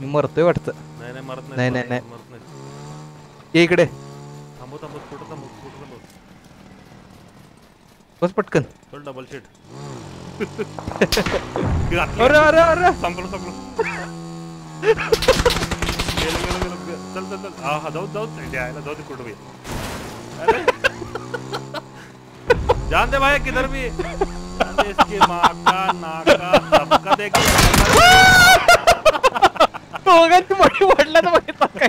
मी मरतोय वाटतं नाही नाही मरत नाही, नाही, नाही. मरत नाही इकडे थांबव थांबव कुठं थांबव कुठं थांबव बस पटकन चल डबल शीट अरे अरे अरे संपलं संपलं गेलं गेलं गेलं चल चल चल हा हा जाऊ जाऊ द्यायला जाऊ दे कुठं बी अरे जान दे भाई किधर भी इसकी माँ का नाका सबका देख ಹೋಗಂತ ಮಾಡಿ ಒಳ್ಳೇದ ಬಗ್ಗೆ ತಕ್ಕ